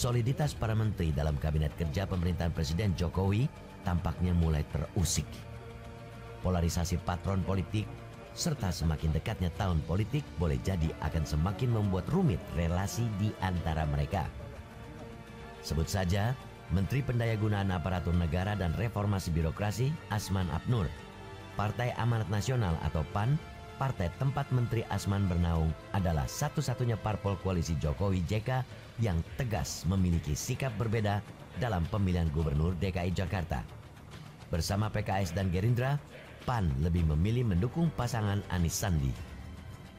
soliditas para menteri dalam kabinet kerja pemerintahan Presiden Jokowi tampaknya mulai terusik. Polarisasi patron politik serta semakin dekatnya tahun politik boleh jadi akan semakin membuat rumit relasi di antara mereka. Sebut saja Menteri Pendayagunaan Aparatur Negara dan Reformasi Birokrasi Asman Abnur, Partai Amanat Nasional atau PAN, partai tempat Menteri Asman bernaung adalah satu-satunya parpol koalisi Jokowi JK yang tegas memiliki sikap berbeda dalam pemilihan gubernur DKI Jakarta. Bersama PKS dan Gerindra, PAN lebih memilih mendukung pasangan Anis Sandi.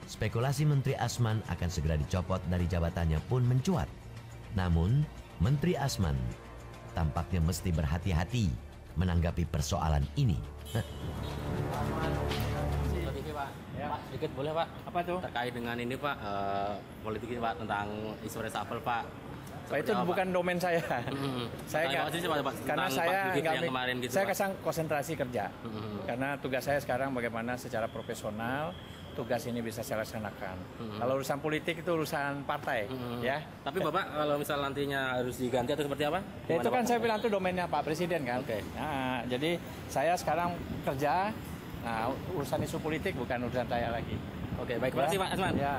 Spekulasi Menteri Asman akan segera dicopot dari jabatannya pun mencuat. Namun, Menteri Asman tampaknya mesti berhati-hati menanggapi persoalan ini. Pak. Pak, sedikit boleh Pak? Apa tuh? Terkait dengan ini Pak, uh, politik ini Pak tentang isu reshuffle Pak. Pak itu apa? bukan domain saya. Mm-hmm. saya nggak, karena saya nggak kemarin gitu, saya kesang konsentrasi kerja. Mm-hmm. Karena tugas saya sekarang bagaimana secara profesional tugas ini bisa saya laksanakan. Mm-hmm. Kalau urusan politik itu urusan partai, mm-hmm. ya. Tapi Bapak kalau misal nantinya harus diganti atau seperti apa? Ya, itu kan Bapak? saya bilang itu domainnya Pak Presiden kan. Oke. Okay. Nah, jadi saya sekarang kerja. Nah, urusan isu politik bukan urusan saya lagi. Oke, baik. Terima kasih Pak Asman. Ya.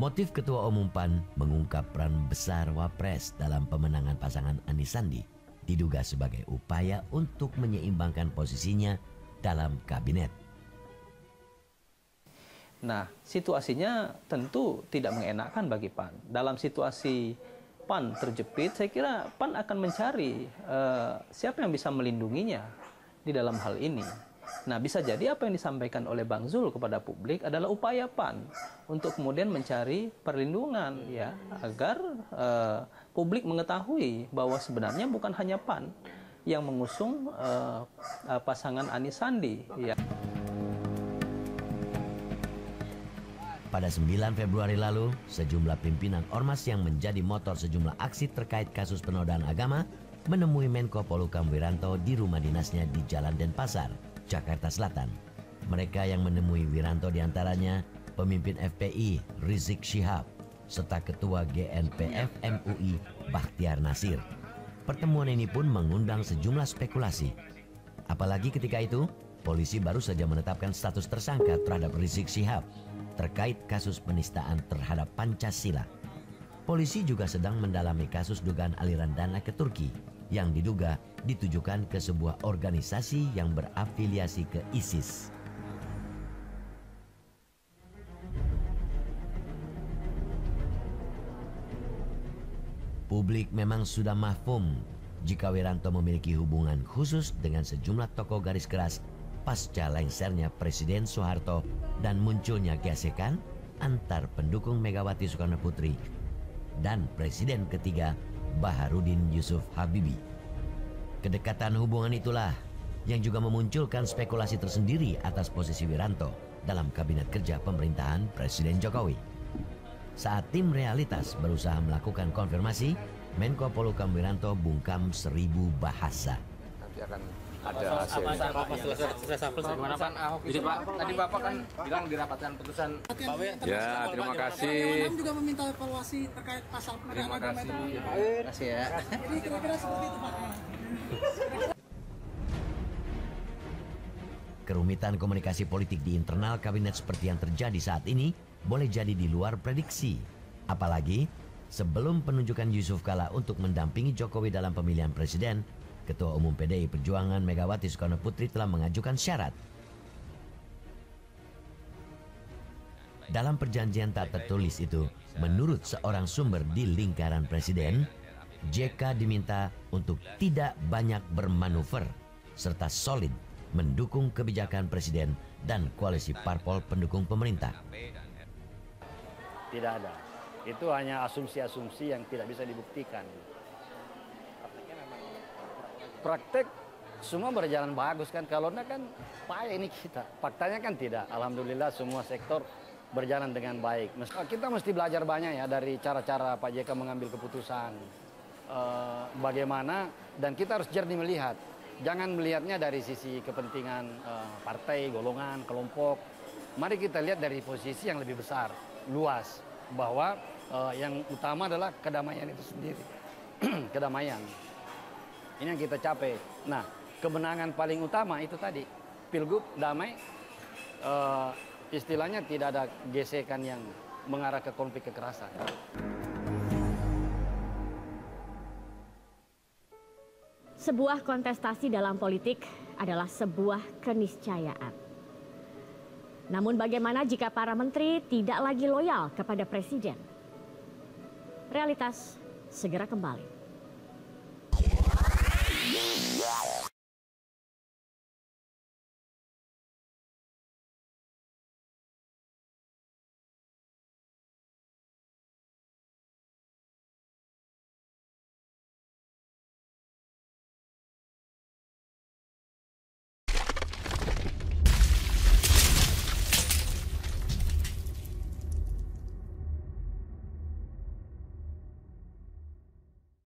Motif Ketua Umum PAN mengungkap peran besar Wapres dalam pemenangan pasangan Anis Sandi diduga sebagai upaya untuk menyeimbangkan posisinya dalam kabinet. Nah, situasinya tentu tidak mengenakan bagi PAN. Dalam situasi PAN terjepit, saya kira PAN akan mencari uh, siapa yang bisa melindunginya di dalam hal ini. Nah, bisa jadi apa yang disampaikan oleh Bang Zul kepada publik adalah upaya PAN untuk kemudian mencari perlindungan ya agar uh, publik mengetahui bahwa sebenarnya bukan hanya PAN yang mengusung uh, pasangan Anis Sandi ya. Pada 9 Februari lalu, sejumlah pimpinan ormas yang menjadi motor sejumlah aksi terkait kasus penodaan agama menemui Menko Polukam Wiranto di rumah dinasnya di Jalan Denpasar. Jakarta Selatan. Mereka yang menemui Wiranto di antaranya pemimpin FPI Rizik Syihab serta Ketua GNPF MUI Bakhtiar Nasir. Pertemuan ini pun mengundang sejumlah spekulasi. Apalagi ketika itu, polisi baru saja menetapkan status tersangka terhadap Rizik Syihab terkait kasus penistaan terhadap Pancasila. Polisi juga sedang mendalami kasus dugaan aliran dana ke Turki yang diduga ditujukan ke sebuah organisasi yang berafiliasi ke ISIS. Publik memang sudah mahfum jika Wiranto memiliki hubungan khusus dengan sejumlah tokoh garis keras pasca lengsernya Presiden Soeharto dan munculnya gesekan antar pendukung Megawati Soekarno Putri dan Presiden ketiga Baharudin Yusuf Habibie. Kedekatan hubungan itulah yang juga memunculkan spekulasi tersendiri atas posisi Wiranto dalam kabinet kerja pemerintahan Presiden Jokowi. Saat tim realitas berusaha melakukan konfirmasi, Menko Polukam Wiranto bungkam seribu bahasa. Nanti akan ada hasil. Apa gimana Pak? Jadi Pak, tadi Bapak kan bilang dirapatkan putusan. Ya, terima kasih. juga meminta evaluasi terkait pasal Terima kasih. Terima kasih ya. Jadi kira-kira seperti itu Pak. Kerumitan komunikasi politik di internal kabinet seperti yang terjadi saat ini boleh jadi di luar prediksi. Apalagi sebelum penunjukan Yusuf Kala untuk mendampingi Jokowi dalam pemilihan presiden, Ketua Umum PDI Perjuangan Megawati Soekarno Putri telah mengajukan syarat. Dalam perjanjian tak tertulis itu, menurut seorang sumber di lingkaran presiden, JK diminta untuk tidak banyak bermanuver serta solid mendukung kebijakan presiden dan koalisi parpol pendukung pemerintah. Tidak ada. Itu hanya asumsi-asumsi yang tidak bisa dibuktikan praktek semua berjalan bagus kan. Kalau enggak kan payah ini kita. Faktanya kan tidak. Alhamdulillah semua sektor berjalan dengan baik. Kita mesti belajar banyak ya dari cara-cara Pak JK mengambil keputusan. Uh, bagaimana dan kita harus jernih melihat. Jangan melihatnya dari sisi kepentingan uh, partai, golongan, kelompok. Mari kita lihat dari posisi yang lebih besar, luas, bahwa uh, yang utama adalah kedamaian itu sendiri. kedamaian. Ini yang kita capai. Nah, kemenangan paling utama itu tadi, pilgub damai, uh, istilahnya tidak ada gesekan yang mengarah ke konflik kekerasan. Sebuah kontestasi dalam politik adalah sebuah keniscayaan. Namun bagaimana jika para menteri tidak lagi loyal kepada presiden? Realitas segera kembali. Yeah.